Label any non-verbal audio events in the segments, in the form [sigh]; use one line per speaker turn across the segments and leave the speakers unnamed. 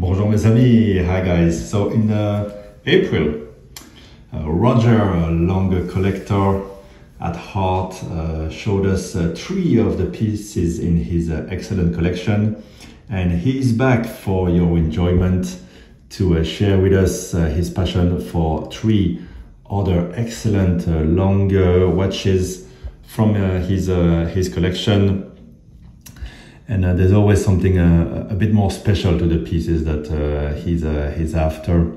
Bonjour mes amis, hi guys. So in uh, April, uh, Roger, a Lange collector at heart, uh, showed us uh, three of the pieces in his uh, excellent collection. And he's back for your enjoyment to uh, share with us his passion for three other excellent Lange watches from his, his collection and uh, there's always something uh, a bit more special to the pieces that uh, he's uh, he's after.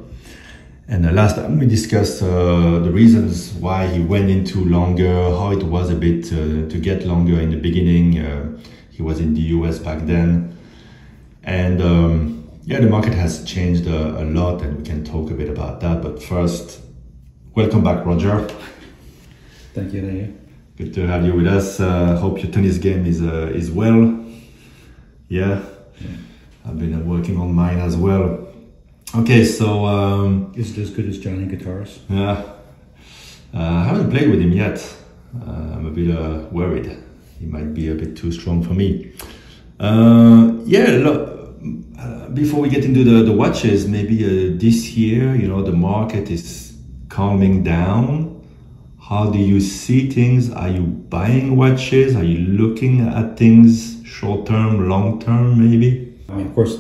And uh, last time we discussed uh, the reasons why he went into Lange, how it was a bit to get Lange in the beginning. he was in the US back then, and um, yeah, the market has changed a, a lot, and we can talk a bit about that. But first, welcome back, Roger.
Thank you, Daniel.
Good to have you with us. hope your tennis game is is well. Yeah, I've been uh, working on mine as well. Okay, so um,
is it as good as Johnny Guitars?
Yeah, uh, I haven't played with him yet. Uh, I'm a bit uh, worried. He might be a bit too strong for me. Uh, yeah, look, uh, before we get into the, the watches, maybe this year, you know, the market is calming down. How do you see things? Are you buying watches? Are you looking at things short term, long term, maybe?
I mean, of course,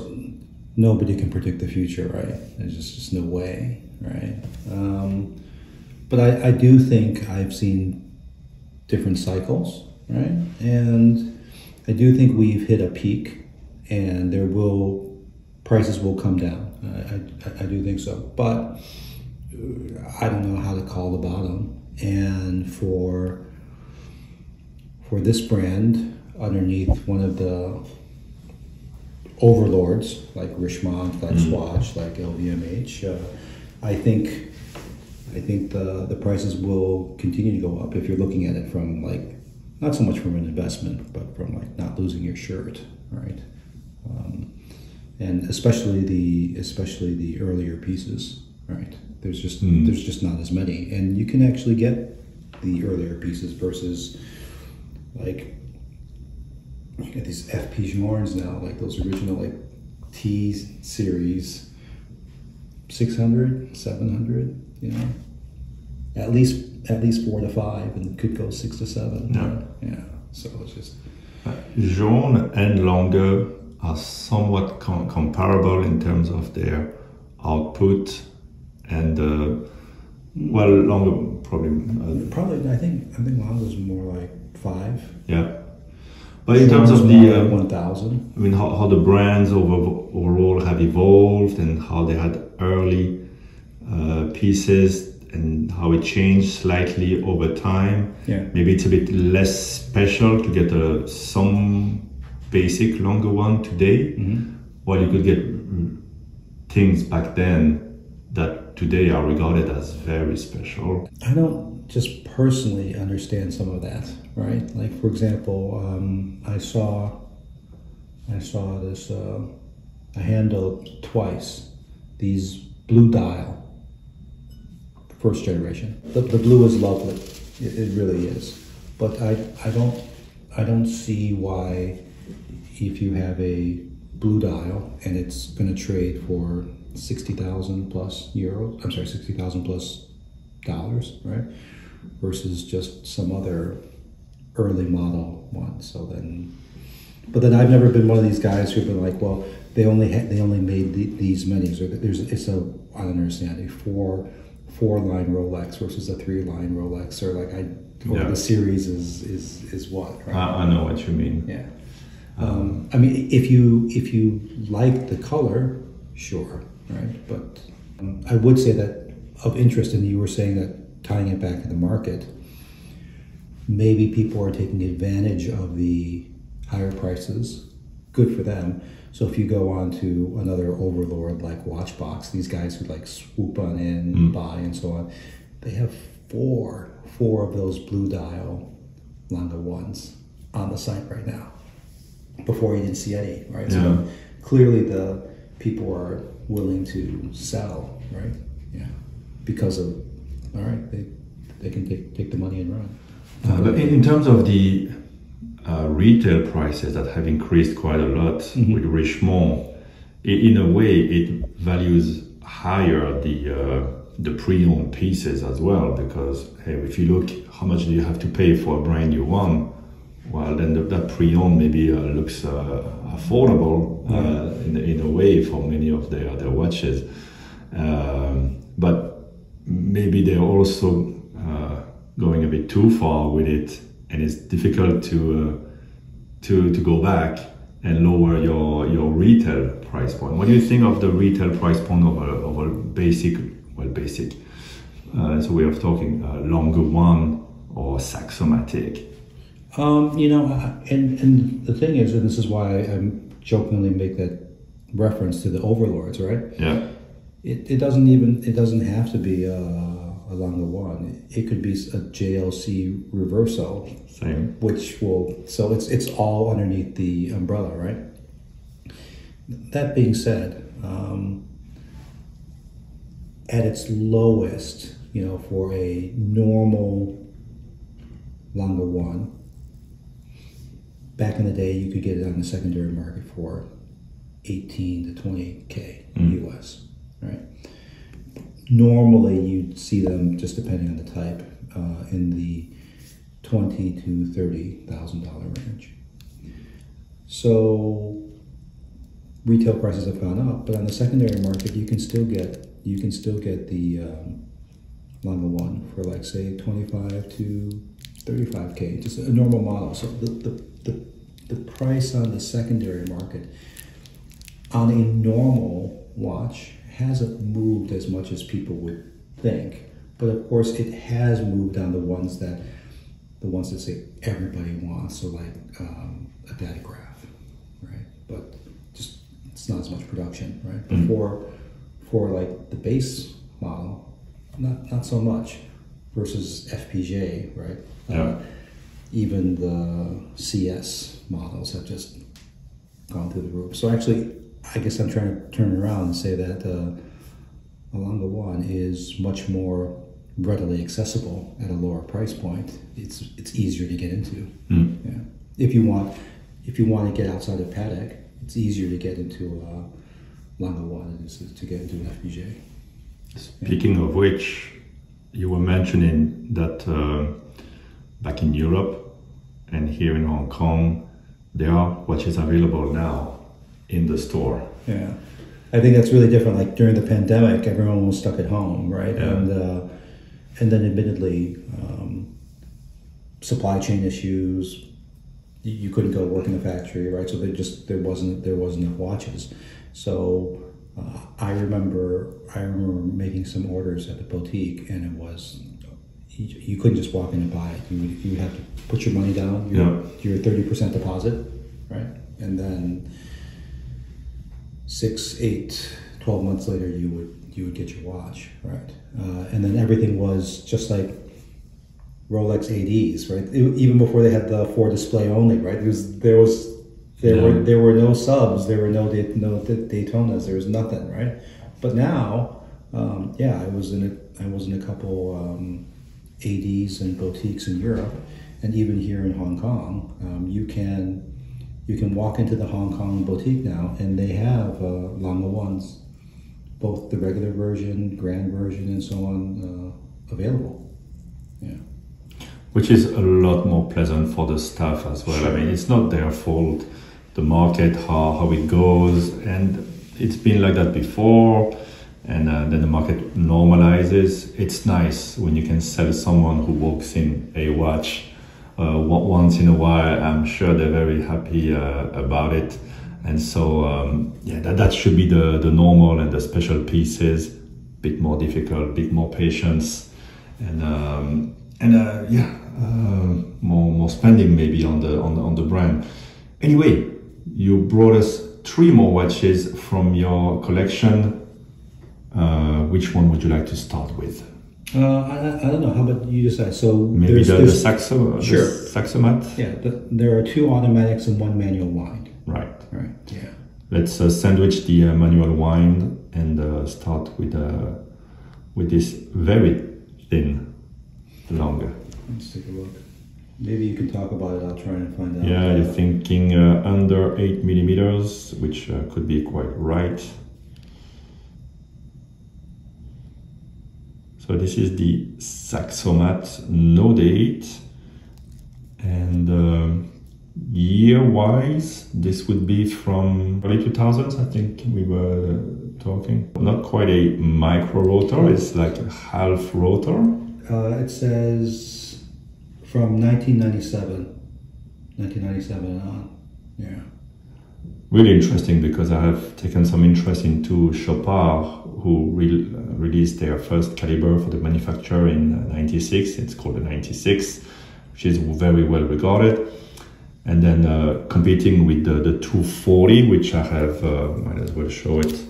nobody can predict the future, right? There's just, just no way, right? Um, but I, I do think I've seen different cycles, right? And I do think we've hit a peak, and there will prices will come down. I, I, I do think so, but I don't know how to call the bottom. And for for this brand, underneath one of the overlords like Richemont, like mm. Swatch, like LVMH. Uh, I think I think the the prices will continue to go up if you're looking at it from like not so much from an investment, but from like not losing your shirt, right? Um, and especially the especially the earlier pieces, right? There's just mm. there's just not as many, and you can actually get the earlier pieces versus like you get these FP Journes now, like those original like T series, 600, 700, you know, at least at least four to five, and could go six to seven. Yeah, yeah. So it's just
uh, and Lange are somewhat com comparable in terms of their output and. Uh, well, Lange probably.
Uh, probably, I think I think Lange is more like five.
Yeah. But in terms of the uh,
1000,
I mean, how, how the brands over, overall have evolved and how they had early uh, pieces and how it changed slightly over time.
Yeah.
Maybe it's a bit less special to get a, some basic Lange one today, mm-hmm. while you could get things back then that today are regarded as very special.
I don't just personally understand some of that right? Like for example, um, I saw I saw this uh, I handled twice these blue dial first generation. The, the blue is lovely, it, it really is. But I I don't I don't see why if you have a blue dial and it's going to trade for 60,000 plus euros, I'm sorry, 60,000 plus dollars, right? Versus just some other early model one. So then, but then I've never been one of these guys who've been like, well, they only had, they only made the, these many. So there's it's a I don't understand a four four line Rolex versus a three line Rolex, or like I yeah. the series is is is what
right? I, I know what you mean.
Yeah. Um, I mean, if you if you like the color, sure, right? But um, I would say that of interest, and you were saying that tying it back to the market, maybe people are taking advantage of the higher prices. Good for them. So if you go on to another overlord like Watchbox, these guys who like swoop on in, mm. buy, and so on, they have four four of those blue dial Lange ones on the site right now. Before you didn't see any, right? Yeah. So clearly the people are willing to sell, right? Yeah, because of all right, they they can take take the money and run.
Uh, but in, in, terms of the uh, retail prices that have increased quite a lot mm-hmm. with Richemont, in a way, it values higher the uh, the pre-owned pieces as well because hey, if you look how much do you have to pay for a brand new one, well then the, that pre-owned maybe uh, looks uh, affordable uh, in, in a way for many of their their watches, um, maybe they're also uh, going a bit too far with it, and it's difficult to uh, to to go back and lower your your retail price point. What do you think of the retail price point of a, of a basic, well, basic, uh, it's a way of talking, uh, Lange one or Saxomatic?
Um, you know, and and the thing is, and this is why I jokingly make that reference to the overlords, right?
Yeah.
It, it doesn't even it doesn't have to be a, a Lange one. It could be a JLC Reverso,
Same.
which will so it's it's all underneath the umbrella, right? That being said, um, at its lowest, you know, for a normal Lange one, back in the day, you could get it on the secondary market for 18 to 20k
Mm.
US, right? Normally, you'd see them just depending on the type uh, in the twenty to thirty thousand dollar range. So retail prices have gone up, but on the secondary market, you can still get you can still get the um, Lange one for like say twenty five to thirty five k, just a normal model. So the, the the the price on the secondary market on a normal watch hasn't moved as much as people would think. But of course, it has moved on the ones that the ones that say everybody wants, so like um, a datograph, right? But just it's not as much production, right? But
Mm.
for for like the base model, not not so much versus FP Journe, right?
Yeah.
Uh, even the CS models have just gone through the roof. So actually, I guess I'm trying to turn around and say that uh, a Lange One is much more readily accessible at a lower price point. It's it's easier to get into.
Mm.
Yeah. If you want, if you want to get outside of Patek, it's easier to get into uh, Lange One than it is to get into an FP Journe.
Speaking of which, you were mentioning that uh, back in Europe and here in Hong Kong, there are watches available now in the store.
Yeah, I think that's really different. Like during the pandemic, everyone was stuck at home, right?
Yeah.
And uh, and then, admittedly, um, supply chain issues. You, couldn't go work in the factory, right? So there just there wasn't there wasn't enough watches. So uh, I remember I remember making some orders at the boutique, and it was. You, you couldn't just walk in and buy it. You would, you would have to put your money down, your
Yeah.
your thirty percent deposit, right, and then six, eight, 12 months later, you would you would get your watch, right? Uh, and then everything was just like Rolex ADs, right? E- even before they had the four display only, right? There was there was there were there were no subs, there were no no Day- Daytonas, there was nothing, right? But now, um, yeah, I was in a I was in a couple um, ADs and boutiques in Europe, and even here in Hong Kong, um, you can you can walk into the Hong Kong boutique now, and they have uh, Lange ones, both the regular version, grand version, and so on, uh, available. Yeah.
which is a lot more pleasant for the staff as well. I mean, it's not their fault, the market, how, how it goes, and it's been like that before, and uh, then the market normalizes. It's nice when you can sell someone who walks in a watch uh, once in a while. I'm sure they're very happy uh, about it. And so, um, yeah, that, that should be the, the normal and the special pieces, bit more difficult, bit more patience, and um, and uh, yeah, uh, more more spending maybe on the on the, on the brand. Anyway, you brought us three more watches from your collection. Uh, which one would you like to start with?
Uh, I, I don't know. How about you decide? So
Maybe
there's,
the, the
there's-
Saxo,
Sure.
the Saxomat.
yeah, the, there are two automatics and one manual wind.
Right.
Right. Yeah.
Let's uh, sandwich the uh, manual wind and uh, start with uh, with this very thin Lange.
Let's take a look. Maybe you can talk about it. I'll try and find out.
Yeah, you're thinking uh, under 8 millimeters, which uh, could be quite right. So this is the Saxomat no date. And um, year-wise, this would be from early 2000s, I think we were talking. Not quite a micro rotor, it's like a half rotor.
Uh, it says from 1997. 1997 on. Yeah.
Really interesting because I have taken some interest into Chopard, who re released their first caliber for the manufacturer in '96. It's called the 96, which is very well regarded. And then uh, competing with the, the 240, which I have, uh, might as well show it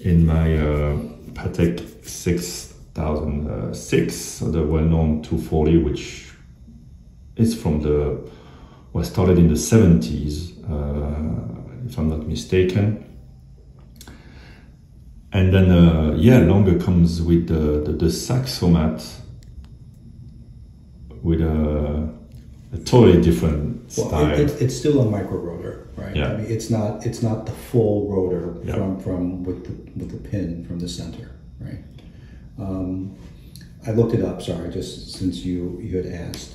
in my uh, Patek 6006, so the well-known 240, which is from the was started in the 70s, uh, if I'm not mistaken. And then, uh, yeah, Lange comes with the, the, the Saxomat with a, a totally different
Well,
style.
it, it, it's still a micro rotor, right?
Yeah.
I mean, it's not it's not the full rotor
Yeah.
from from with the with the pin from the center, right? Um, I looked it up. Sorry, just since you you had asked,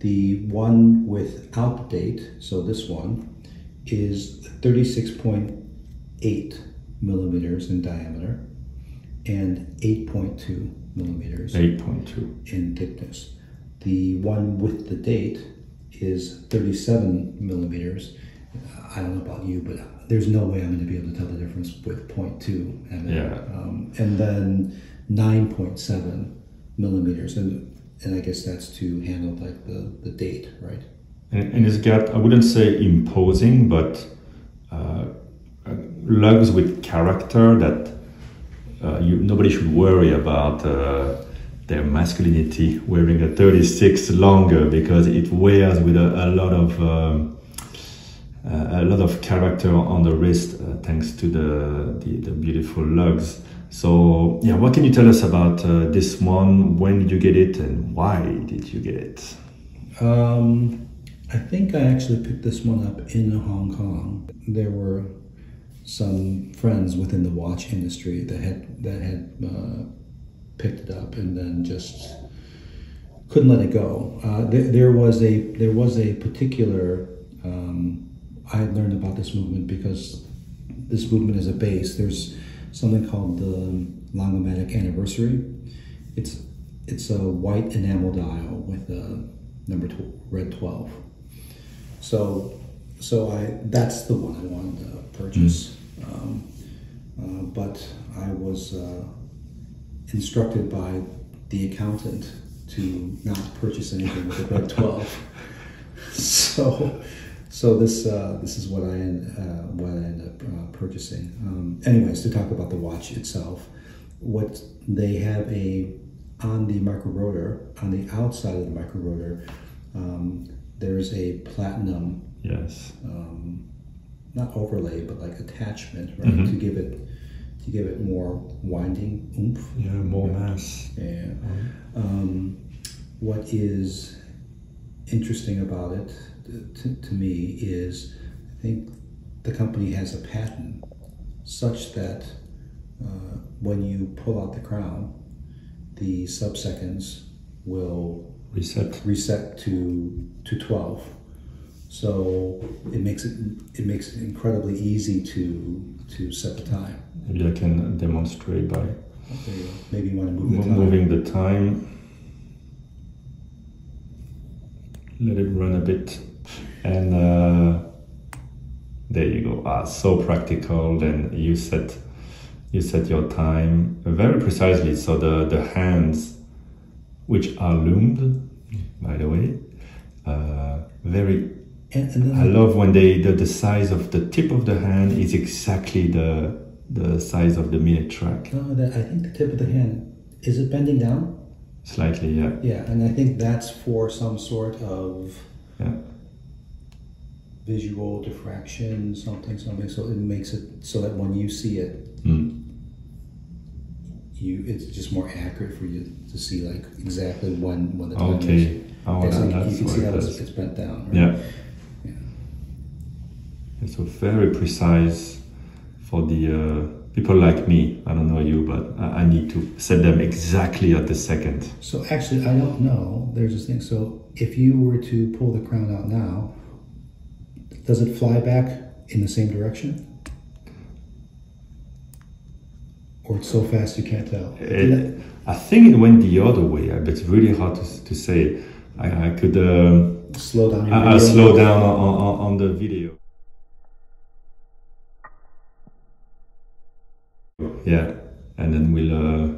the one without date, so this one is thirty six point eight millimeters in diameter and eight point two millimeters
8.2.
in thickness. The one with the date is 37 millimeters. I don't know about you, but there's no way I'm going to be able to tell the difference with 0.2 mm.
Yeah.
Um, and then 9.7 millimeters, and and I guess that's to handle like the, the date, right?
And, and it's got, I wouldn't say imposing, but uh, lugs with character that uh, you, nobody should worry about uh, their masculinity wearing a 36 Lange because it wears with a, a lot of um, uh, a lot of character on the wrist uh, thanks to the, the, the beautiful lugs. So yeah, what can you tell us about uh, this one? When did you get it and why did you get it?
Um, I think I actually picked this one up in Hong Kong. There were some friends within the watch industry that had that had uh, picked it up and then just couldn't let it go. Uh, there, there was a there was a particular um, I learned about this movement because this movement is a base. There's something called the Langematik Anniversary. It's it's a white enamel dial with a number tw- red twelve. So so I that's the one I wanted to purchase. Um, uh, but I was uh, instructed by the accountant to not purchase anything with a red [laughs] 12. so, so this uh, this is what I end, uh, what I end up uh, purchasing. Um, anyways, to talk about the watch itself, what they have a on the micro rotor on the outside of the micro rotor, um, there's a platinum
Yes.
um, not overlay, but like attachment, right, to give it to give it more winding oomph.
Yeah, more mass.
Yeah. Um, what is interesting about it to, to me is I think the company has a patent such that uh, when you pull out the crown, the subseconds will
Reset.
reset to to 12 so it makes it it makes it incredibly easy to to set the time
Maybe I can demonstrate by
okay, maybe you want to move the time
moving the time. Let it run a bit, and uh, there you go. Ah, so practical. Then you set you set your time very precisely. So the the hands, which are loomed, by the way, uh, very
and, and then
I love when they the, the size of the tip of the hand is exactly the the size of the minute track.
no, I think the tip of the hand is it bending down
Slightly, yeah.
yeah and I think that's for some sort of
Yeah.
visual diffraction something something so it makes it so that when you see it
Mm.
you it's just more accurate for you to see like exactly when when the time is.
Okay. Oh,
Yeah, so
that-
you-
that's
you can see how it's, it's bent down. Right?
Yeah. So very precise for the uh, people like me. I don't know you, but I, need to set them exactly at the second.
So actually, I don't know. There's this thing. So if you were to pull the crown out now, does it fly back in the same direction? Or it's so fast you can't tell?
It, I think it went the other way, but it's really hard to, to say. I, I could um,
slow down your
I, I'll slow down on, on, on the video. Yeah, and then we'll, uh,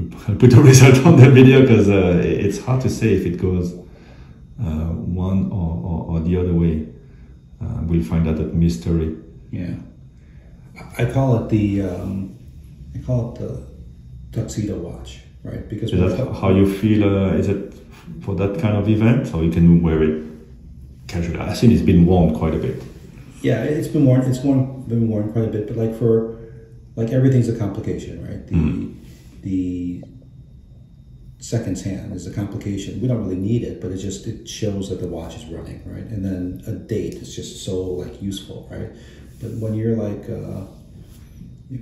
[laughs] put the result on the video because uh, it's hard to say if it goes uh, one or, or, or the other way. Uh, we'll find out that mystery.
Yeah. I call it the um, I call it the tuxedo watch, right? Because
Is that how you feel? Uh, is it for that kind of event, or you can wear it casually? I think it's been worn quite a bit.
Yeah, it's been worn. It's worn, been worn quite a bit, but like for like everything's a complication, right? The
Mm.
the seconds hand is a complication. We don't really need it, but it just it shows that the watch is running, right? And then a date is just so like useful, right? But when you're like uh,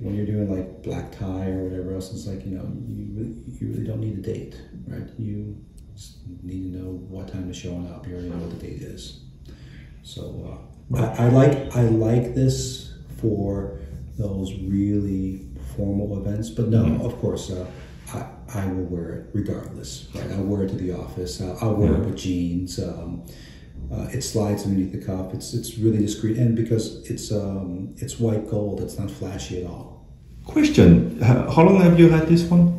when you're doing like black tie or whatever else, it's like you know you really, you really don't need a date, right? You need to know what time is showing up. You already know what the date is. So uh, I, I like I like this for those really formal events, but no,
Mhm.
of course, uh, I I will wear it regardless. Right, I'll wear it to the office. I'll, I'll wear it with jeans. Um, uh, it slides underneath the cuff. It's it's really discreet, and because it's um, it's white gold, it's not flashy at all.
Question: How long have you had this one?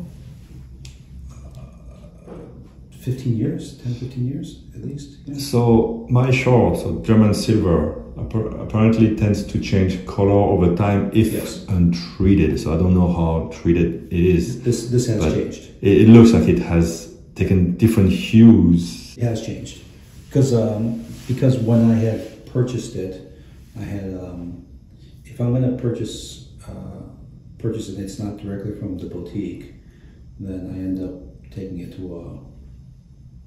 15 years, 10, 15 years at least. Yeah.
So maillechort, so German silver, apparently tends to change color over time if
Yes.
untreated. So I don't know how treated it is.
This this has changed.
It, it looks like it has taken different hues.
It has changed because um, because when I had purchased it, I had um, if I'm going to purchase uh, purchase it, it's not directly from the boutique, then I end up taking it to a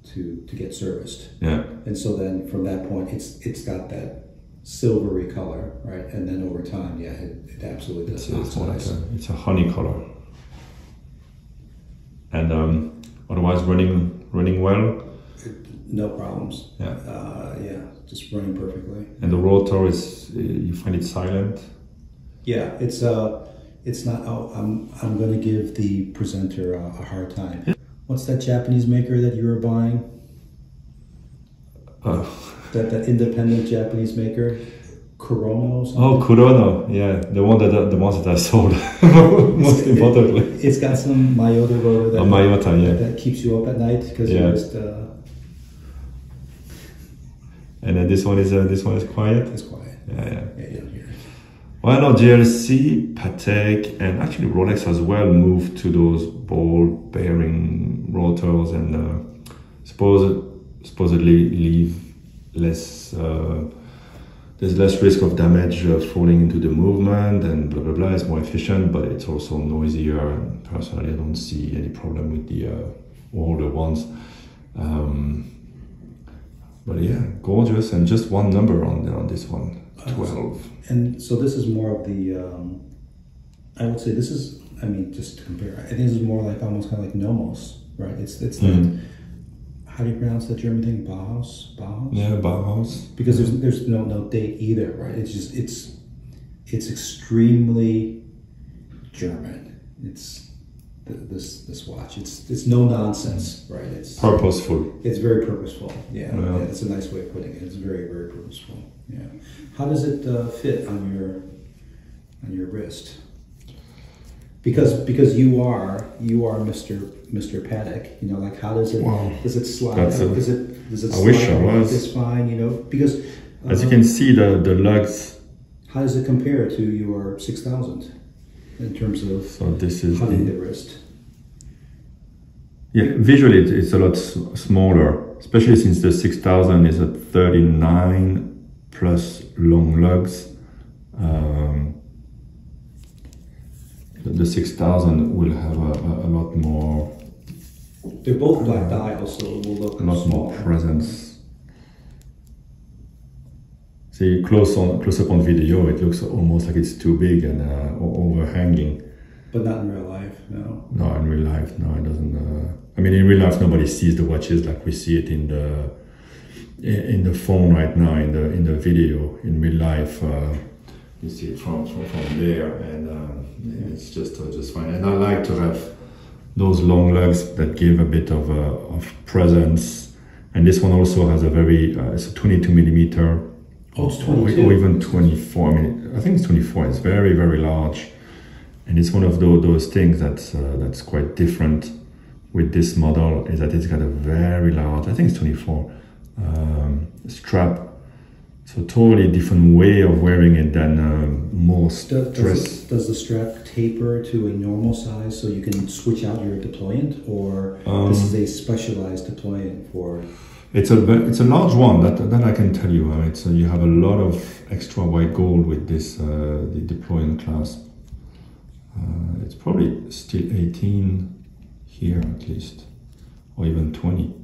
to to get serviced,
Yeah,
and so then from that point, it's it's got that silvery color, right? And then over time, yeah, it, it absolutely does
it's, it's more like a, it's a honey color. And um, otherwise, running running well.
No problems.
Yeah.
Uh, yeah, just running perfectly.
And the rotor is you find it silent.
Yeah, it's uh, it's not. Oh, I'm I'm going to give the presenter a, a hard time. What's that Japanese maker that you were buying?
Uh, [laughs]
That that independent Japanese maker, something?
oh, Kurono, yeah, the one that the ones that I sold. [laughs] Most importantly,
It's got some Miyota rotor that
a Miyota,
that,
yeah.
that keeps you up at night because
Yeah.
you just uh,
And then this one is uh, this one is quiet.
it's quiet.
Yeah, yeah.
Yeah.
Well, no, JLC, Patek, and actually Rolex as well moved to those ball bearing rotors and uh, supposed, supposedly leave less. Uh, there's less risk of damage uh, falling into the movement and blah blah blah. It's more efficient, but it's also noisier. And personally, I don't see any problem with the uh, older ones. Um, but yeah, gorgeous, and just one number on on this one, twelve.
And so this is more of the. Um, I would say this is. I mean, just to compare, I think this is more like almost kind of like Nomos, right? It's it's
Mhm.
that. How do you pronounce the German thing? Bauhaus. Bauhaus.
Yeah, Bauhaus.
Because there's there's no no date either, right? It's just it's it's extremely German. It's th- this this watch. It's it's no nonsense, right? It's
Purposeful.
it's very purposeful. Yeah,
Yeah.
that's a nice way of putting it. It's very, very purposeful. Yeah. How does it uh, fit on your on your wrist? Because because you are you are Mister Mister Patek. You know, like how does it
Wow.
does it slide?
That's a-
does it does it
I
slide
wish I was.
this fine? You know, because
As you can see, the the lugs.
how does it compare to your six thousand in terms of
So this is the,
the wrist?
yeah. Visually, it's a lot smaller, especially since the six thousand is at thirty nine plus long lugs. Um, the, the 6000 will have a, a, a lot more
They're both black dials, so it will look
a lot more
small.
presence. See, close on close up on video, it looks almost like it's too big and uh, overhanging.
But not in real life, no.
No, in real life, no, it doesn't. Uh, I mean, in real life, nobody sees the watches like we see it in the in in the phone right now. In the in the video, in real life, uh, you see it from from, from there, and uh, it's just uh, just fine. And I like to have those long lugs that give a bit of uh, of presence. And this one also has a very uh, it's a 22 millimeter
Oh, it's
or,
22.
or even 24. I mean, I think it's 24. It's very, very large, and it's one of those, those things that's uh, that's quite different with this model is that it's got a very large. I think it's 24 um, strap. So totally different way of wearing it than um, most
Does,
dress.
does, does the strap taper to a normal size so you can switch out your deployant, or
Um,
this is a specialized deployant for?
It's a it's a large one that that I can tell you. Uh, it's uh, you have a lot of extra white gold with this uh, the deploying clasp. Uh, it's probably still 18 here at least, or even 20.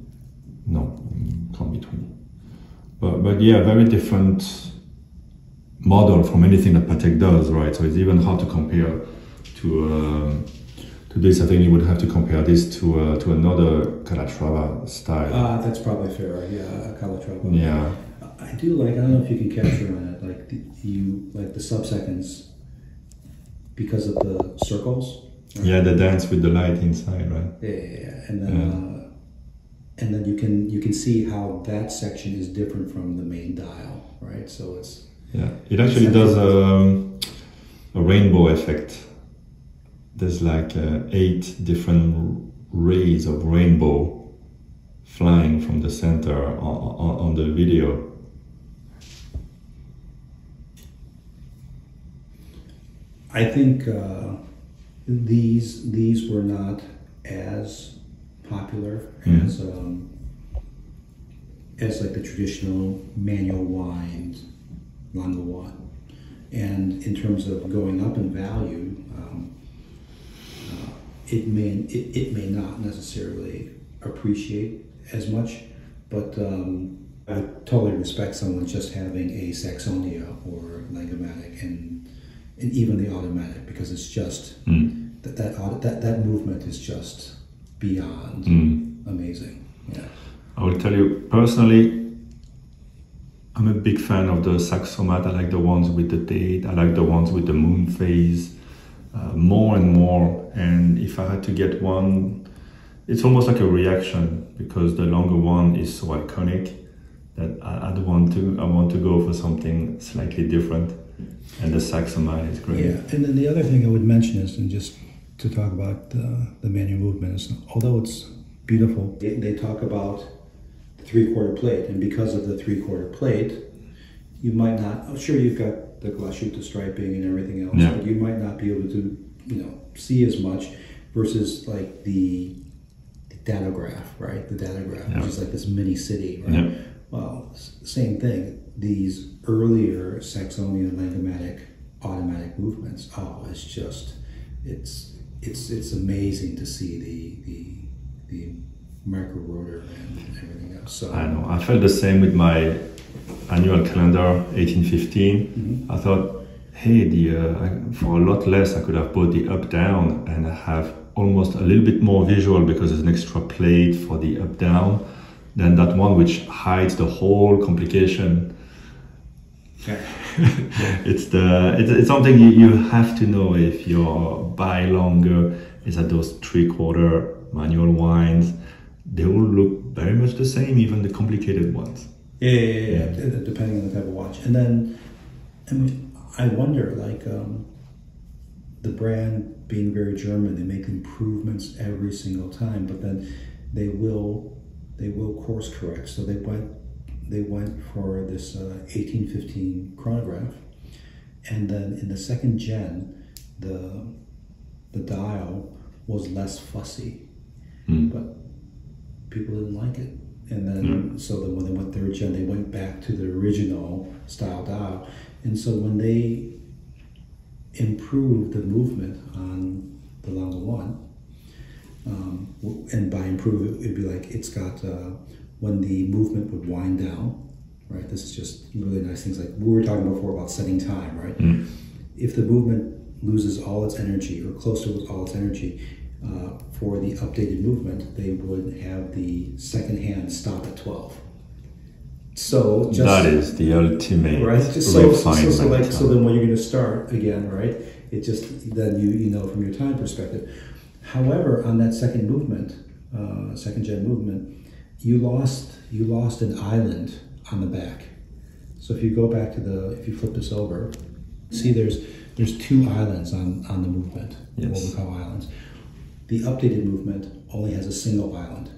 No, mm, can't be 20. But but yeah, very different model from anything that Patek does, right? So it's even hard to compare to. Um, to this, I think you would have to compare this to uh, to another Calatrava style.
Ah, that's probably fair. Yeah, Calatrava.
Yeah,
I do like. I don't know if you can capture on it, like the, you like the sub seconds because of the circles. right?
yeah, the dance with the light inside, right?
Yeah, yeah, yeah. and then uh, and then you can you can see how that section is different from the main dial, right? So it's
Yeah, it actually does um, a rainbow effect. There's like uh, eight different rays of rainbow flying from the center on, on, on the video.
I think uh, these these were not as popular
Mhm.
as um, as like the traditional manual wind Lange one, and in terms of going up in value, um, uh, it may it, it may not necessarily appreciate as much, but um, I totally respect someone just having a Saxonia or Langematik and and even the automatic because it's just
Mm.
that that that that movement is just beyond
Mm.
amazing. Yeah.
I will tell you personally, I'm a big fan of the Saxomat. I like the ones with the date. I like the ones with the moon phase uh, more and more. And if I had to get one, it's almost like a reaction because the Lange one is so iconic that I, I want to. I want to go for something slightly different. And the Saxomat is great.
Yeah, and then the other thing I would mention is, and just to talk about the, the manual movement is, although it's beautiful, they, they talk about the three quarter plate, and because of the three quarter plate, you might not. I'm sure you've got the glashütte striping and everything else,
Yeah.
but you might not be able to, you know, see as much versus like the, the datograph, right? The datograph,
Yeah.
which is like this mini city, right?
Yeah.
Well, same thing. These earlier Saxonia Langematik automatic movements. Oh, it's just, it's it's it's amazing to see the the the micro rotor and everything else. So
I know. I felt the same with my annual calendar 1815. I thought, hey, the uh, for a lot less, I could have bought the up down and have almost a little bit more visual because there's an extra plate for the up down than that one which hides the whole complication. [laughs] it's the it's, it's something you, you have to know if you're buy Lange is that those three quarter manual wines they all look very much the same even the complicated ones
yeah, yeah, yeah, yeah, depending on the type of watch. And then, I mean, I wonder, like, um, the brand being very German, they make improvements every single time, but then they will they will course correct. So they went they went for this uh, 1815 chronograph, and then in the second gen, the the dial was less fussy,
Mm.
but people didn't like it. And then, so then when they went third gen, they went back to the original style dial. And so when they improved the movement on the Lange One. Um, and by improve, it'd be like it's got uh, when the movement would wind down, right? This is just really nice things like we were talking before about setting time, right?
Mm.
If the movement loses all its energy or close to all its energy uh, for the updated movement, they would have the second hand stop at 12. So just
that is the ultimate
right just so, so, so, like so then when you're going to start again right it just then you you know from your time perspective however on that second movement uh, second gen movement you lost you lost an island on the back so if you go back to the if you flip this over see there's there's two islands on on the movement what we
Yes.
call islands the updated movement only has a single island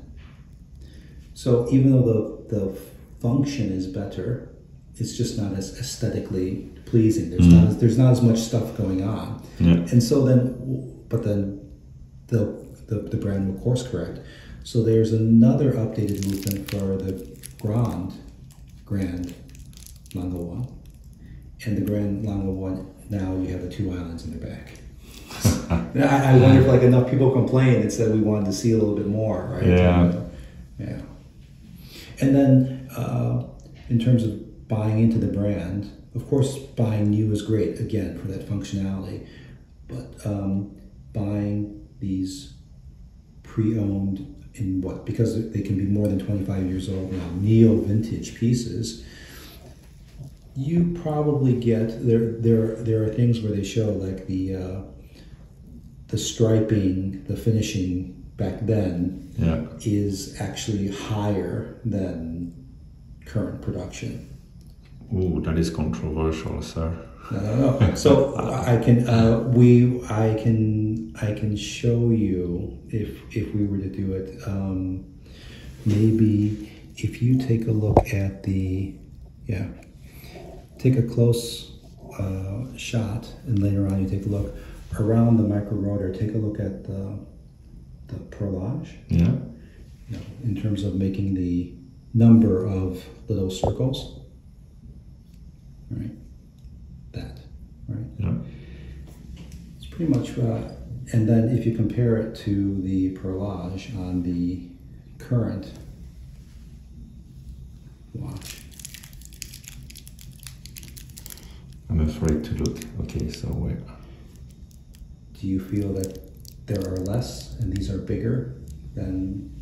so even though the, the function is better, it's just not as aesthetically pleasing. There's mm. not as, there's not as much stuff going on,
Yeah.
and so then, but then, the the, the brand will course correct. So there's another updated movement for the Grand Grand Lange one, and the Grand Lange one. Now you have the two islands in the back. [laughs] I, I wonder if like enough people complained and said we wanted to see a little bit more, right?
Yeah.
Yeah. And then, uh, in terms of buying into the brand, of course, buying new is great again for that functionality, but um, buying these pre-owned in what because they can be more than 25 years old now neo vintage pieces you probably get there there there are things where they show like the uh, the striping the finishing back then
Yeah.
is actually higher than current production.
Ooh, that is controversial, sir.
So I can uh, we I can I can show you if if we were to do it. Um, maybe if you take a look at the yeah, take a close uh, shot, and later on you take a look around the micro rotor. Take a look at the the perlage.
Yeah.
you know, in terms of making the number of little circles. Right? Right?
Yeah.
It's pretty much, uh, and then if you compare it to the perlage on the current watch,
I'm afraid to look. Okay, so where?
do you feel that there are less and these are bigger than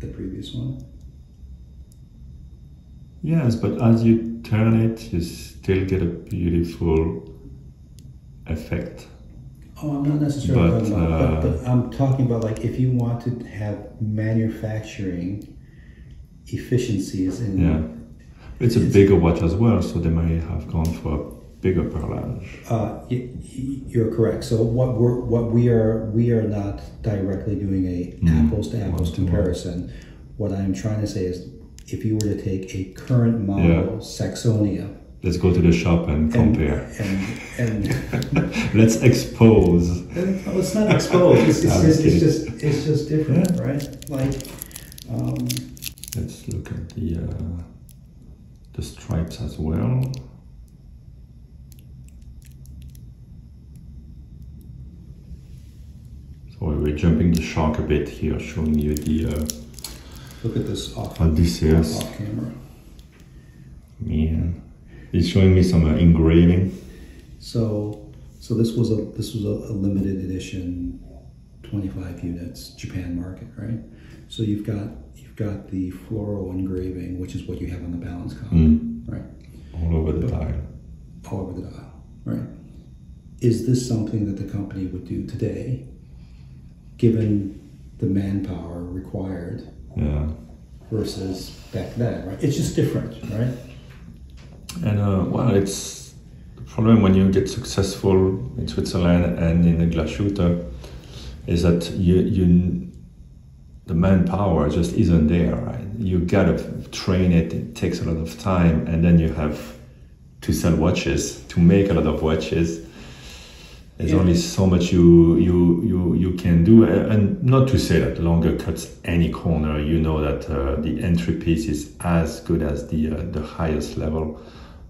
the previous one?
Yes, but as you turn it, you still get a beautiful effect.
Oh, I'm not necessarily
But,
talking about,
uh,
but, but I'm talking about like if you want to have manufacturing efficiencies in
Yeah. It's a bigger watch as well, so they may have gone for a bigger perlage.
Uh, y- y- you're correct. So what we're what we are we are not directly doing a
Mm.
apples to apples
One to one.
comparison. What I'm trying to say is, if you were to take a current model Saxonia
Let's go to the shop and
and
compare.
and, and [laughs]
Let's expose.
well, it's not exposed. It's, [laughs] it's, just, it's just it's just different, right? Like. Um,
Let's look at the uh, the stripes as well. So we're jumping the shark a bit here, showing you the uh,
Look at this off,
Odysseus.
off camera.
Yeah, it's showing me some uh, engraving.
So, so this was a this was a, a limited edition, twenty five units, Japan market, right? So you've got you've got the floral engraving, which is what you have on the balance column,
Mm,
right?
all over the dial.
All over the dial, right? Is this something that the company would do today, given the manpower required
Yeah.
versus back then, right? It's just different, right?
And uh, well, it's the problem when you get successful in Switzerland and in the Glashütte is that you you the manpower just isn't there, right? You gotta train it. It takes a lot of time, and then you have to sell watches to make a lot of watches. There's
Yeah.
only so much you you you you can do, and not to say that Lange cuts any corner. You know that uh, the entry piece is as good as the uh, the highest level.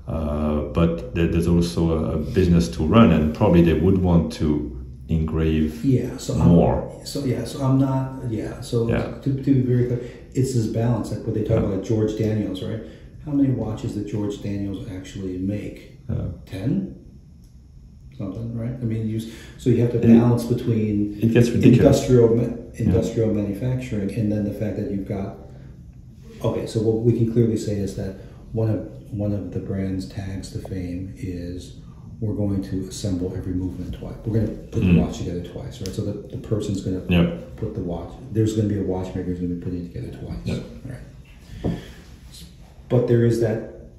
Uh, but there's also a, business to run, and probably they would want to engrave
Yeah, so
more.
I'm, so yeah, so I'm not yeah. So
Yeah.
To, to be very clear, it's this balance, like what they talk about, George Daniels, right? How many watches did George Daniels actually make? Ten, something, right? I mean, you so you have to balance between
it gets ridiculous.
industrial ma- industrial manufacturing and then the fact that you've got. Okay, so what we can clearly say is that one of one of the brand's tags to fame is we're going to assemble every movement twice. We're going to put the
Mm.
watch together twice, right? So the, the person's going to
Yeah.
put the watch. There's going to be a watchmaker who's going to be putting it together twice,
Yeah.
right? But there is that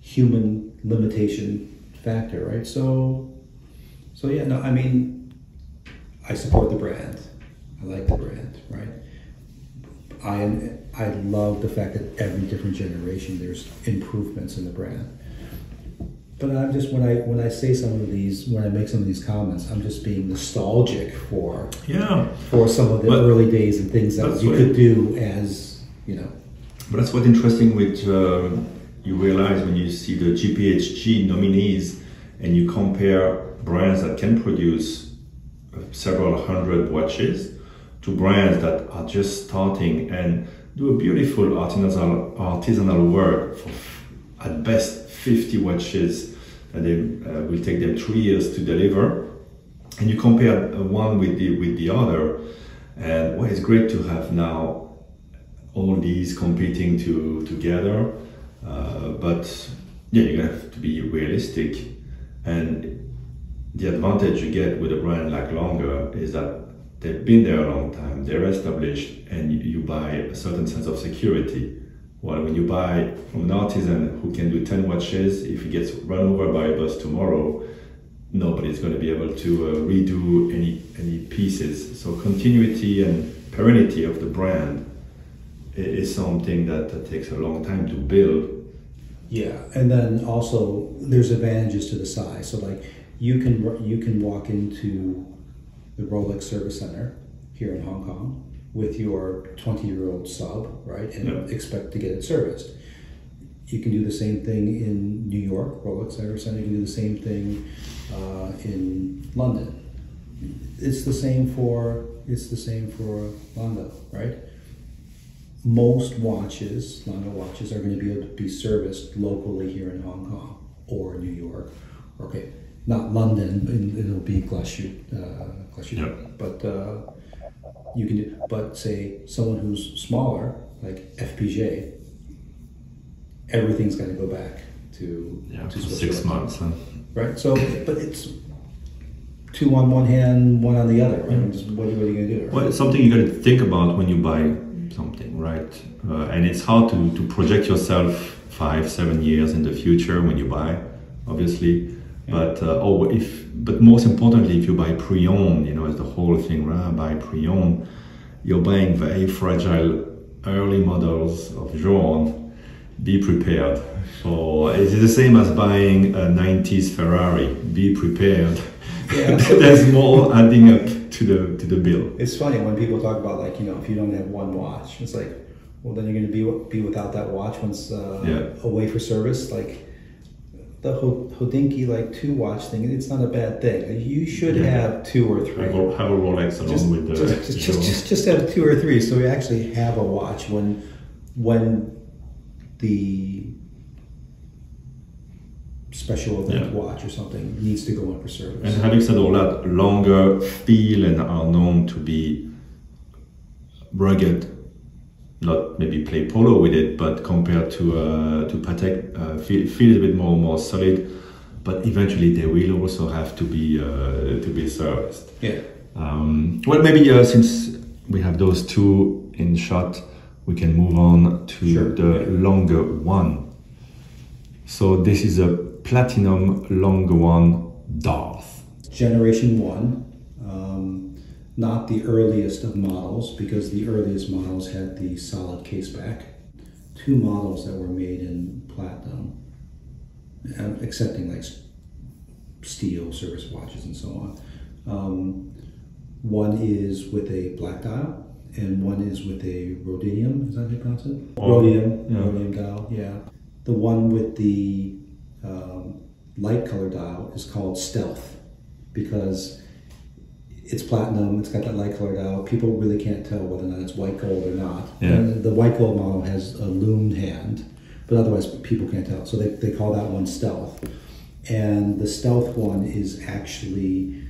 human limitation factor, right? So, so yeah, no, I mean, I support the brand. I like the brand, right? I am. I love the fact that every different generation there's improvements in the brand. But I'm just when I when I say some of these when I make some of these comments, I'm just being nostalgic for
Yeah,
for some of the
But-
early days and things that you could do as you know.
but that's what's interesting with um, you realize when you see the GPHG nominees and you compare brands that can produce uh, several hundred watches to brands that are just starting and do a beautiful artisanal artisanal work for at best 50 watches that they uh, will take them three years to deliver. And you compare uh, one with the with the other and well, it's great to have now all these competing to together uh, but yeah you have to be realistic. And the advantage you get with a brand like Lange is that they've been there a long time they're established and you, buy a certain sense of security. While when you buy from an artisan who can do 10 watches if he gets run over by a bus tomorrow nobody's going to be able to uh, redo any any pieces. So continuity and perennity of the brand is something that, that takes a long time to build.
Yeah, and then also there's advantages to the size. So like you can you can walk into the Rolex Service Center here in Hong Kong with your 20 year old sub, right, and
Yeah.
expect to get it serviced. You can do the same thing in New York, Rolex Service Center. You can do the same thing uh, in London. It's the same for it's the same for Londo, right? most watches, Lange watches, are going to be able to be serviced locally here in Hong Kong or New York. Okay, not London. It'll be Glashütte, uh.
Yeah.
But uh, you can do. But say someone who's smaller, like FPJ, everything's got to go back to
yeah
to
six months huh?
right? So, but it's two on one hand, one on the other, right?
Mm.
Just what, what are you going to do? Right?
Well, it's something you got to think about when you buy something, right? Uh, and it's hard to, to project yourself five, seven years in the future when you buy, obviously. But uh, oh, if but most importantly, if you buy pre-owned, you know, it's the whole thing, right? Buy pre-owned, you're buying very fragile early models of Journe. Be prepared. So it's the same as buying a 90s Ferrari. Be prepared.
Yeah. [laughs]
There's more adding up to the to the bill.
It's funny when people talk about like you know if you don't have one watch, it's like, well then you're going to be be without that watch once uh,
Yeah.
away for service. Like the Ho- Hodinkee like two watch thing, it's not a bad thing. You should
Yeah.
have two or three.
Have a, have a Rolex along
Just,
with the
just, just, just, just, just have two or three, so we actually have a watch when when the special event
Yeah.
watch or something needs to go in for service.
And having said all that, Lange feel and are known to be rugged. Not maybe play polo with it, but compared to uh, to Patek, uh, feel, feels a bit more more solid. But eventually, they will also have to be uh, to be serviced.
yeah.
Um, well, maybe uh, since we have those two in shot, we can move on to
Sure,
the
yeah.
Lange one. So this is a platinum Lange one Darth.
Generation one, not the earliest of models because the earliest models had the solid case back. Two models that were made in platinum, excepting like steel service watches and so on. Um, one is with a black dial, and one is with a rhodium. Is that how you pronounce it?
Oh,
rhodium,
yeah.
rhodium dial. Yeah. The one with the um, light color dial is called Stealth because it's platinum. It's got that light color dial. People really can't tell whether or not it's white gold or not.
Yeah.
And the white gold model has a loomed hand, but otherwise people can't tell. So they, they call that one Stealth. And the Stealth one is actually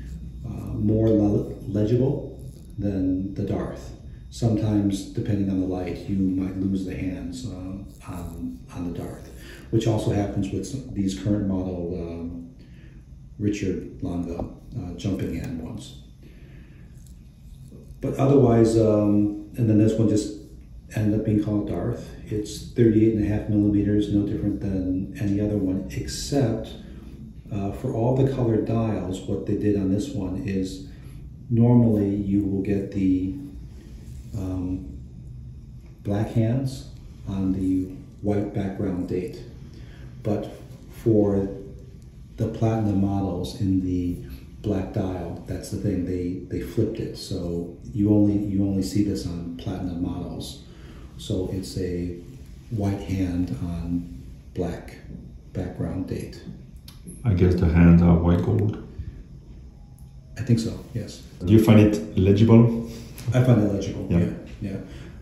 uh, more le- legible than the Darth. Sometimes, depending on the light, you might lose the hands uh, on, on the Darth, which also happens with some, these current model um, Richard Lange uh, jumping hand ones. But otherwise, um, and then this one just ended up being called Darth. It's 38 and a half millimeters, no different than any other one, except uh, for all the colored dials, what they did on this one is normally you will get the um, black hands on the white background date. But for the platinum models in the black dial, that's the thing, they, they flipped it. So you only you only see this on platinum models. So it's a white hand on black background date.
I guess the hands are white gold.
I think so, yes.
Do you find it legible?
I find it legible.
Yeah.
Yeah, yeah.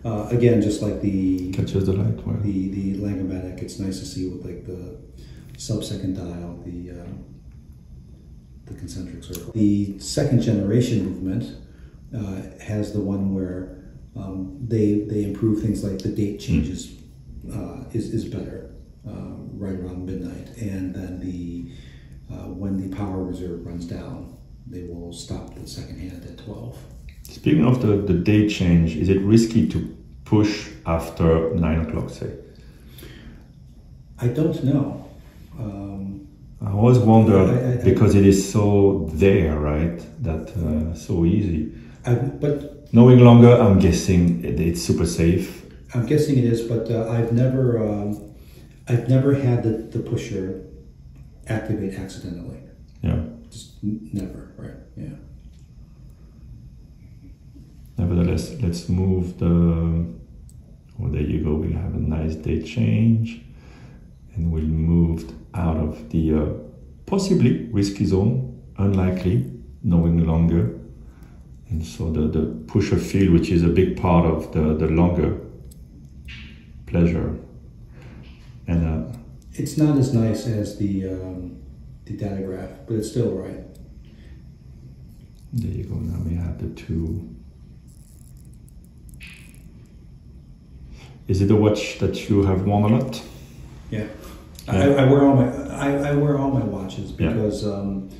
Uh, again, just like the
Catches the light
the the Langematik, it's nice to see with like the sub-second dial, the uh, the concentric circle. The second generation movement uh, has the one where um, they they improve things like the date changes uh, is is better uh, right around midnight, and then the uh, when the power reserve runs down, they will stop the second hand at twelve.
Speaking of the, the date change, is it risky to push after nine o'clock, say?
I don't know. Um,
I always wonder
I- I- I-
because it is so there, right? That uh, so easy.
I, but
Knowing Lange, I'm guessing it, it's super safe.
I'm guessing it is, but uh, I've never, um, I've never had the, the pusher activate accidentally.
Yeah.
Just never, right? Yeah.
Nevertheless, let's move the. Oh, there you go. We have a nice day change, and we moved out of the uh, possibly risky zone, unlikely, knowing Lange, and so the the pusher field, which is a big part of the the Lange pleasure, and uh,
It's not as nice as the um, the Datograph, but it's still right.
there you go. Now we have the two. Is it a watch that you have worn a lot?
Yeah.
Yeah.
I, I wear all my I, I wear all my watches
Yeah.
because um,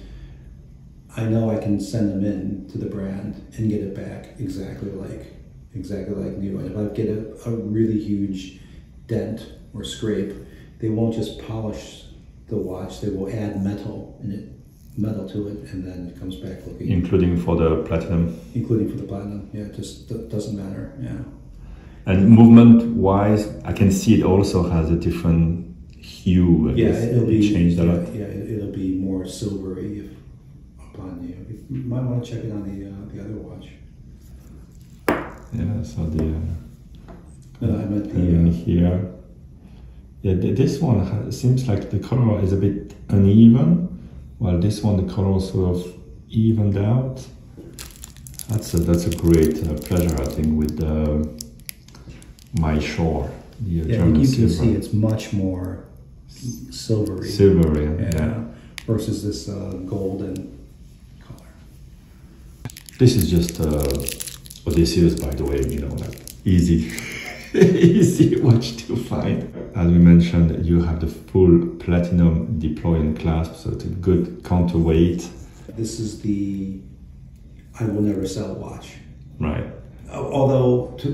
I know I can send them in to the brand and get it back exactly like exactly like new. And if I get a, a really huge dent or scrape, they won't just polish the watch; they will add metal in it, metal to it, and then it comes back looking,
including for the platinum.
including for the platinum. Yeah, it just doesn't matter. Yeah.
And movement wise, I can see it also has a different hue.
Yeah, it'll be
changed a
yeah,
lot.
Yeah, it- it'll be more silvery you. Might want to check it on the uh, the other watch.
Yeah, so the uh,
No, I meant
in
the. Uh,
here. Yeah, th- this one ha- seems like the color is a bit uneven, while this one the color sort of evened out. That's a that's a great uh, pleasure, I think, with uh, maillechort, the uh,
yeah, you,
German
you can see it's much more silvery.
silver, yeah.
yeah. Versus this uh, golden color.
This is just uh, Odysseus, by the way, you know, like easy, [laughs] easy watch to find. As we mentioned, you have the full platinum deploy and clasp, so it's a good counterweight,
This is the I will never sell watch.
right?
Although to,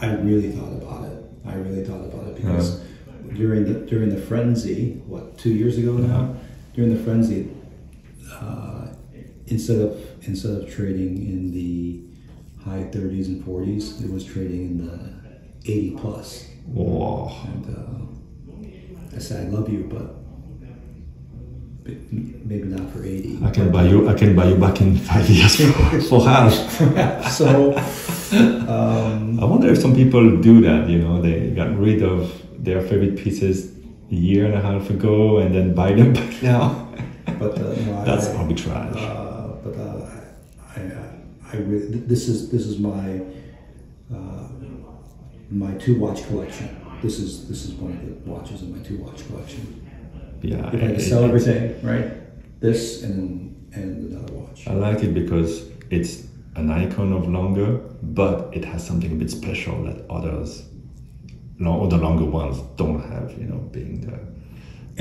I really thought about it. I really thought about it because during the during the frenzy, what two years ago now, during the frenzy, uh, instead of instead of trading in the high 30s and 40s, it was trading in the 80 plus.
Wow.
And uh, I said, I love you, but maybe not for 80.
I can buy you. I can buy you back in five years for, half. [laughs]
so, um,
I wonder if some people do that. You know, they got rid of their favorite pieces a year and a half ago and then buy them [laughs] back now.
But uh, no,
That's
I-
arbitrage.
Uh, I, re- this is this is my uh, my two watch collection. This is this is one of the watches in my two watch collection.
yeah,
If I could sell everything, right? This and and another watch.
I like it because it's an icon of Lange, but it has something a bit special that others, long, or the Lange ones, don't have. You know, being the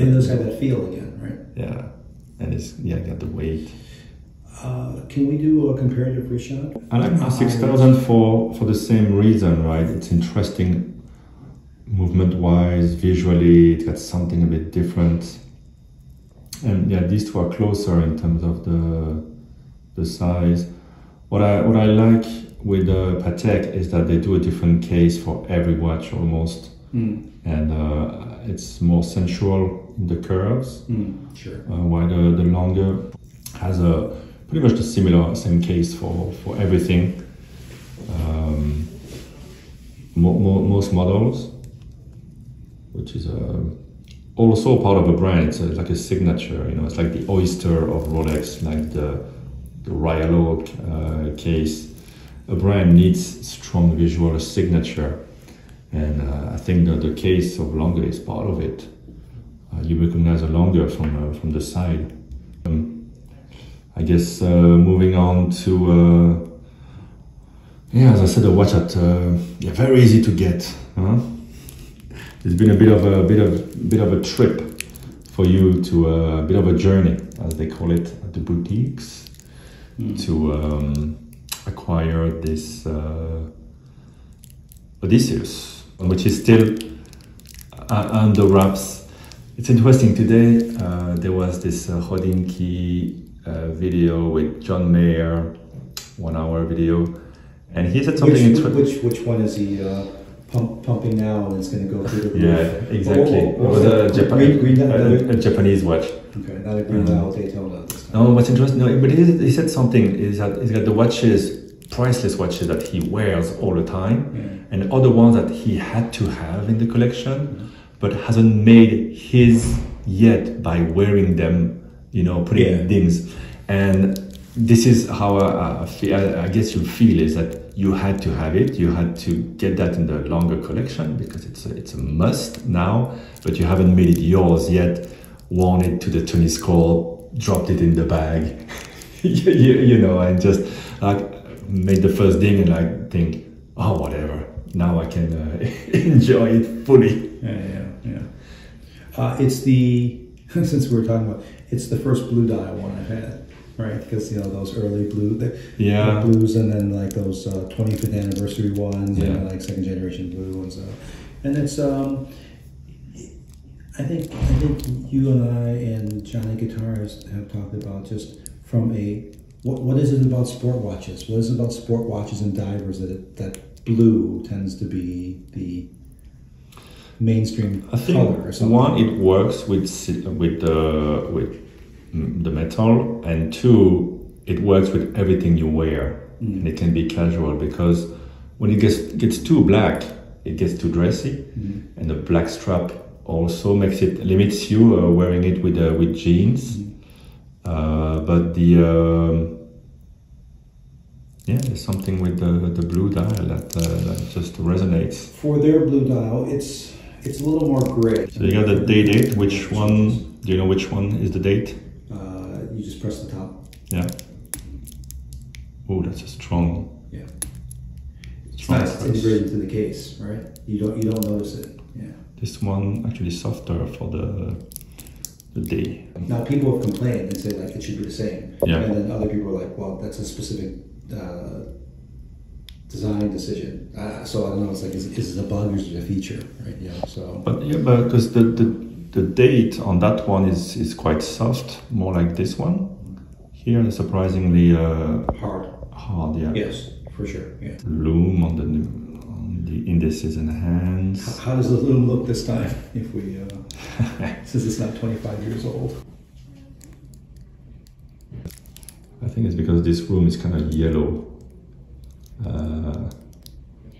And does have that feel again, right?
yeah, and it's yeah, got the weight.
Uh, can we do a comparative reshot?
I like my six thousand for for the same reason, right? It's interesting, movement wise, visually, it got something a bit different. And yeah, these two are closer in terms of the the size. What I what I like with the Patek is that they do a different case for every watch almost,
Mm.
and uh, it's more sensual in the curves
Mm. Sure.
uh, while the, the Lange has a pretty much the similar same case for, for everything. Um, mo- mo- most models, which is uh, also part of a brand. It's a, like a signature. You know, it's like the oyster of Rolex, like the the Rialo uh, case. A brand needs strong visual signature, and uh, I think that the case of Lange is part of it. Uh, you recognize a Lange from uh, from the side. I guess uh, moving on to uh, yeah, as I said, a watch at uh, yeah, very easy to get. Huh? It's been a bit of a bit of bit of a trip for you to uh, a bit of a journey, as they call it at the boutiques, to um, acquire this uh, Odysseus, which is still under wraps. It's interesting today. Uh, there was this uh, uh, video with John Mayer, one hour video, and he said something.
Which, which which one is he uh, pump, pumping now, and it's going to go through the
yeah, exactly.
Oh, oh,
it was a,
oh,
Japan-
green, green,
a- a Japanese watch.
okay, not a green dial Daytona.
No, what's interesting, no, but he, he said something is that he's got the watches, priceless watches that he wears all the time,
Yeah.
and other ones that he had to have in the collection, but hasn't made his yet by wearing them, you know, putting
Yeah.
things. And this is how I, I, feel, I, guess you feel is that you had to have it, you had to get that in the Lange collection because it's a, it's a must now, but you haven't made it yours yet, worn it to the tennis court, dropped it in the bag, [laughs] you, you, you know, and just like made the first ding and like think, oh, whatever, now I can uh, [laughs] enjoy it fully.
Yeah, yeah, yeah. Uh, it's the [laughs] since we were talking about it's the first blue dial one I've had, right? Because you know those early blue, the,
Yeah.
the blues, and then like those uh, 25th anniversary ones,
Yeah.
and like second generation blue ones. Uh, and it's um, I think I think you and I and Johnny Guitars have talked about just from a what what is it about sport watches? What is it about sport watches and divers that it, that blue tends to be the mainstream
I think
color or something?
one, it works with with the with the metal, and two, it works with everything you wear,
Mm.
and it can be casual because when it gets gets too black, it gets too dressy,
Mm.
and the black strap also makes it limits you uh, wearing it with uh, with jeans.
Mm.
Uh, but the um, yeah, there's something with the the blue dial that uh, that just resonates.
For their blue dial, it's it's a little more gray.
So you got the day date. Which one? Do you know which one is the date?
Uh, you just press the top.
Yeah. Oh, that's a strong. one.
Yeah. It's
strong
nice. It's integrated into the case, right? You don't you don't notice it. Yeah.
This one actually softer for the the day.
Now people have complained and say like it should be the same.
Yeah.
And then other people are like, well, that's a specific uh, design decision. Uh, so I don't know. It's like is, is it a bug or is it a feature, right? Yeah. So.
But yeah, but because the, the the date on that one is is quite soft, more like this one. Here, surprisingly uh,
Hard.
hard. Yeah.
Yes, for sure. Yeah.
Loom on the on the indices and hands.
How does the loom look this time? [laughs] If we, uh, [laughs] since it's not 25 years old.
I think it's because this room is kind of yellow. Uh,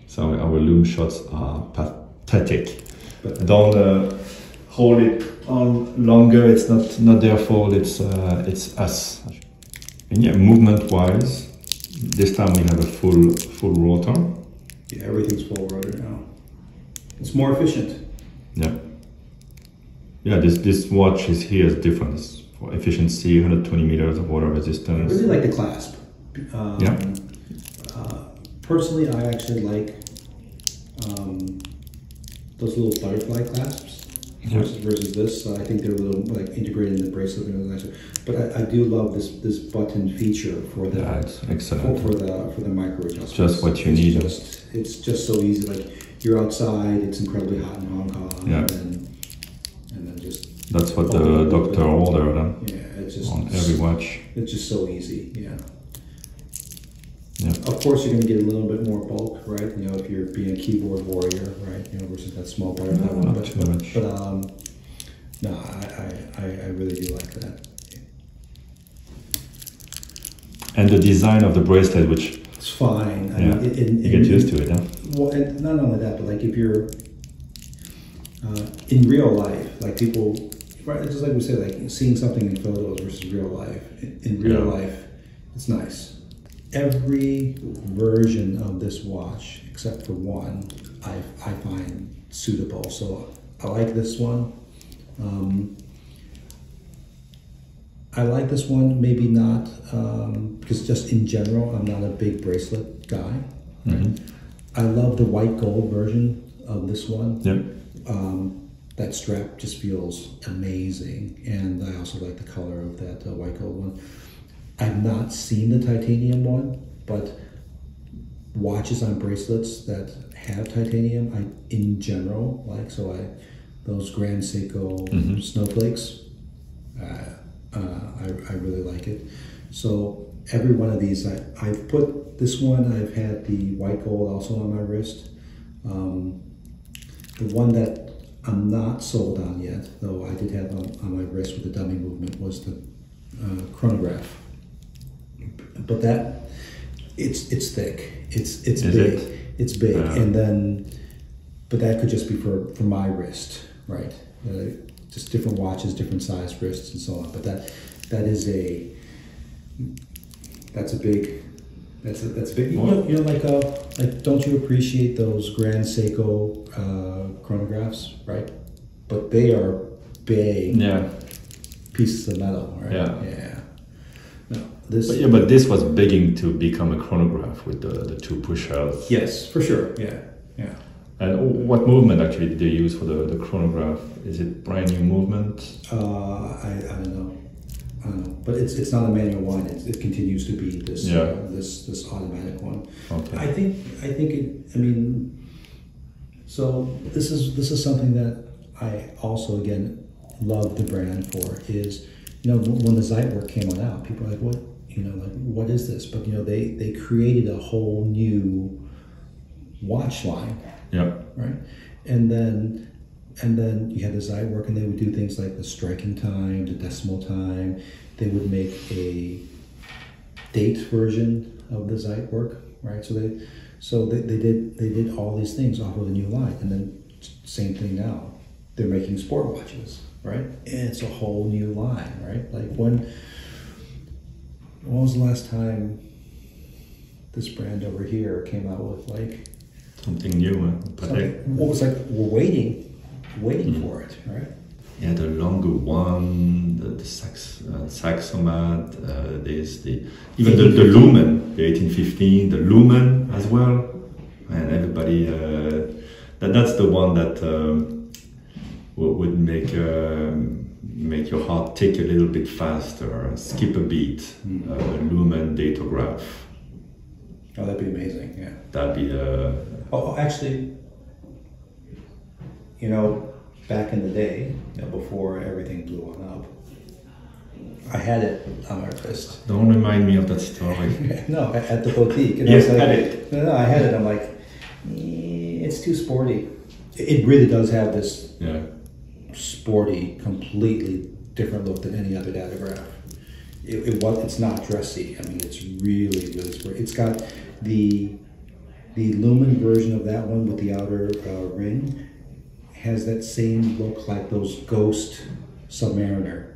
so our loom shots are pathetic.
But
Don't uh, hold it on Lange. It's not not their fault. It's uh, it's us. And yeah, movement wise, this time we have a full full rotor.
Yeah, everything's full rotor now. It's more efficient.
Yeah. Yeah, this this watch is here is different. It's for efficiency, 120 meters of water resistance.
I really like the clasp. Um,
Yeah.
Personally, I actually like um, those little butterfly clasps
Yeah.
versus, versus this. Uh, I think they're a little like integrated in the bracelet and nicer. But I, I do love this this button feature for the
Yeah, it's
for, for the for the micro adjustments.
Just what you
it's
need.
Just, it's just so easy. Like you're outside, it's incredibly hot in Hong Kong,
Yeah.
and then and then just
That's what the doctor ordered
yeah, it's just
on every watch.
it's just so easy, yeah. Of course, you're going to get a little bit more bulk, right? You know, if you're being a keyboard warrior, right? You know, versus that small butterfly
No,
one.
not
But,
too
but,
much.
but um, no, I, I, I, I really do like that.
And the design of the bracelet, which
It's fine. I
yeah,
mean, in, in,
you get used to it. Huh?
Well, and not only that, but like if you're uh, in real life, like people, right? Just like we said, like seeing something in photos versus real life. In, in real
Yeah.
life, it's nice. Every version of this watch, except for one, I, I find suitable. So I like this one. Um, I like this one, maybe not, um, because just in general, I'm not a big bracelet guy.
Mhm.
I love the white gold version of this one.
Yeah.
Um, that strap just feels amazing, and I also like the color of that uh, white gold one. I've not seen the titanium one, but watches on bracelets that have titanium, I in general like. So I those Grand Seiko
Mhm.
snowflakes, uh, uh, I, I really like it. So every one of these, I, I've put this one. I've had the white gold also on my wrist. Um, the one that I'm not sold on yet, though I did have on, on my wrist with the dummy movement, was the uh, chronograph. But that it's it's thick. It's it's
Is
big.
it?
It's big,
Yeah.
and then but that could just be for for my wrist, right? Uh, just different watches, different size wrists, and so on. But that that is a that's a big that's a, that's a big. You know, you know, like uh, like don't you appreciate those Grand Seiko uh, chronographs, right? But they are big
Yeah.
pieces of metal, right?
Yeah.
Yeah. This.
But yeah, but this was begging to become a chronograph with the, the two pushers.
Yes, for sure. Yeah. Yeah.
And what movement actually did they use for the, the chronograph? Is it brand new movement?
Uh, I, I don't know. I don't know. But it's it's not a manual one. It, it continues to be this
Yeah.
uh, this this automatic one.
Okay.
I think I think it. I mean, so this is this is something that I also again love the brand for is you know when the Zeitwerk came on out, people were like what you know like what is this? But you know they they created a whole new watch line
yeah.
right? And then and then you had the Zeitwerk, and they would do things like the striking time, the decimal time. They would make a date version of the Zeitwerk, right? So they so they, they did they did all these things off of the new line, and then same thing now. They're making sport watches, right? And it's a whole new line, right? Like when when was the last time this brand over here came out with like
Something new. But
Something,
they-
what was like we're waiting, waiting
Mm.
for it, right?
yeah, the Lange one, the, the sax, uh, Saxomat, uh, there's the even the, the Lumen, the 1815, the Lumen as well, and everybody. Uh, that that's the one that um, would, would make um, make your heart tick a little bit faster, skip a beat.
Mm.
Uh, Lumen datograph.
Oh, that'd be amazing. Yeah.
That'd be the
Oh, oh, actually, you know, back in the day, you know, before everything blew on up, I had it on my wrist.
Don't remind me of that story. [laughs]
no, at the boutique. And
Yes,
I was like,
had it.
No, no, I had it. I'm like, "Eh, it's too sporty. It it really does have this
yeah.
Sporty, completely different look than any other datograph. It, it was, it's not dressy. I mean, it's really, really sporty. It's got the the lumen version of that one with the outer uh, ring has that same look like those Ghost Submariner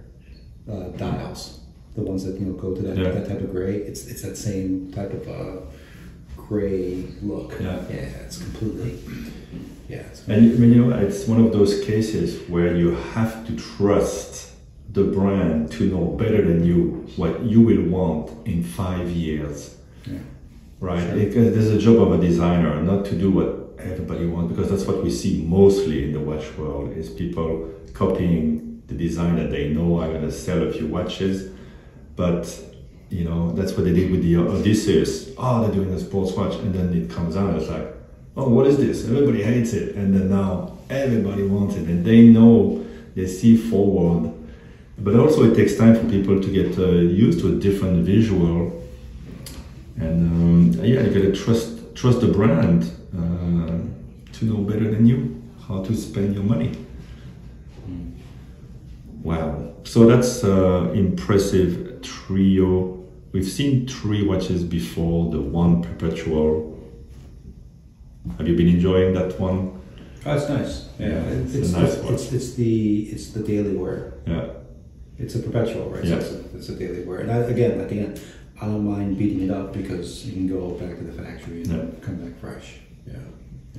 uh, dials, the ones that you know go to that,
Yeah.
that type of gray. It's it's that same type of uh, gray look.
Yeah.
yeah, it's completely. Yeah,
And you you know, it's one of those cases where you have to trust the brand to know better than you what you will want in five years.
yeah.
Right.
Sure.
It, uh, there's a job of a designer not to do what everybody wants because that's what we see mostly in the watch world is people copying the design that they know are going to sell a few watches, but you know that's what they did with the Odysseus. Oh, they're doing a sports watch, and then it comes out. It's like, oh, what is this? Everybody hates it, and then now everybody wants it, and they know they see forward. But also, it takes time for people to get uh, used to a different visual and um, yeah, you gotta trust trust the brand uh, to know better than you how to spend your money. Wow! So that's uh, impressive trio. We've seen three watches before. The one perpetual. Have you been enjoying that one?
Oh, it's nice. Yeah,
it's
it's,
a nice
it's,
watch.
it's, it's the it's the daily wear.
Yeah,
It's a perpetual, right?
Yeah.
So it's, a, it's a daily wear. And I, again, at the end, I don't mind beating it up because you can go back to the factory and
Yeah.
come back fresh. Yeah.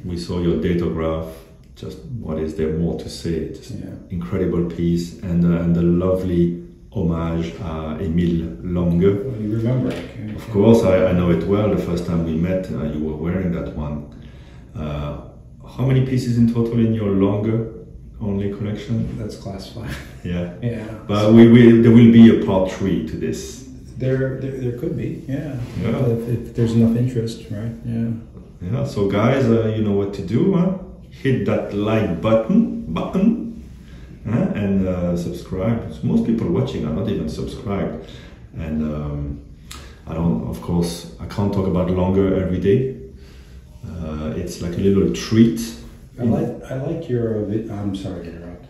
we saw your datograph. Just what is there more to say? Just
Yeah.
incredible piece and uh, and a lovely homage à Émile Lange.
Well, you remember. okay?
Of course, I, I know it well. The first time we met, uh, you were wearing that one. Uh, how many pieces in total in your Lange only collection?
That's class five.
Yeah. [laughs]
Yeah.
But we will, there will be a part three to this.
There, there, there could be. Yeah.
Yeah.
If, if there's enough interest, right? Yeah.
Yeah. So guys, uh, you know what to do. Huh? Hit that like button, button, huh? and uh, subscribe. Most people watching are not even subscribed, and um, I don't. Of course, I can't talk about Lange every day. Uh, it's like a little treat.
I like, I like your. vi- I'm sorry to interrupt.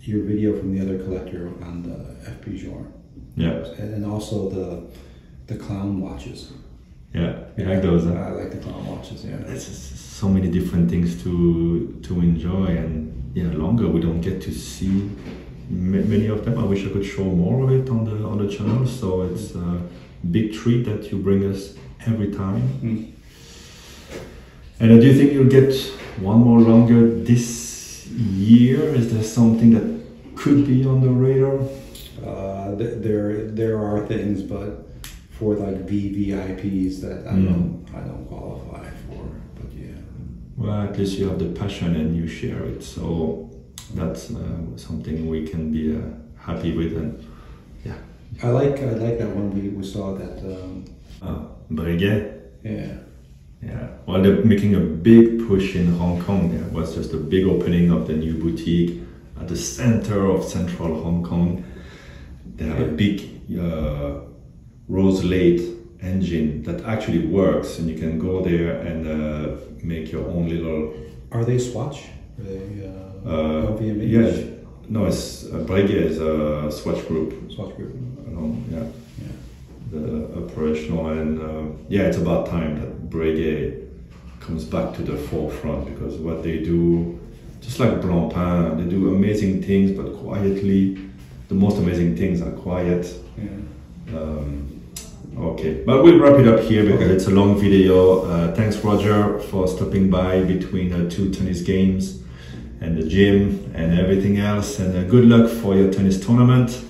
Your video from the other collector on the FP Journe,
Yeah,
and also the, the clown watches.
yeah. You like those? Huh?
I like the clown watches. Yeah.
There's so many different things to to enjoy, and yeah, Lange we don't get to see many of them. I wish I could show more of it on the on the channel. So it's a big treat that you bring us every time.
Mm.
And do you think you'll get one more Lange this year? Is there something that could be on the radar?
Uh, th- there there are things, but for like VVIPs that I
Mm.
don't I don't qualify for. But yeah,
Well, at least you have the passion and you share it. So that's uh, something we can be uh, happy with. And yeah,
I like I like that one we, we saw that. Um,
Breguet.
yeah,
Yeah, well, they're making a big push in Hong Kong. There was just a big opening of the new boutique at the center of central Hong Kong. They have a big uh, Rose Late engine that actually works, and you can go there and uh, make your own little.
are they Swatch? Are they uh,
Uh,
LVMH?
yeah, no, it's uh, Breguet is a Swatch Group.
Swatch Group.
Um, yeah.
Yeah.
the operational and uh, yeah it's about time that Breguet comes back to the forefront because what they do just like Blancpain they do amazing things but quietly the most amazing things are quiet
Yeah.
um, okay but we'll wrap it up here because it's a long video uh, thanks Roger for stopping by between uh, two tennis games and the gym and everything else and uh, good luck for your tennis tournament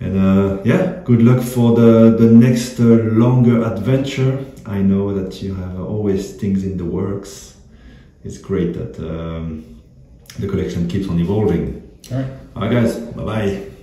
and uh, yeah, good luck for the, the next uh, Lange adventure. I know that you have always things in the works. It's great that um, the collection keeps on evolving.
All right.
Alright, guys, bye bye.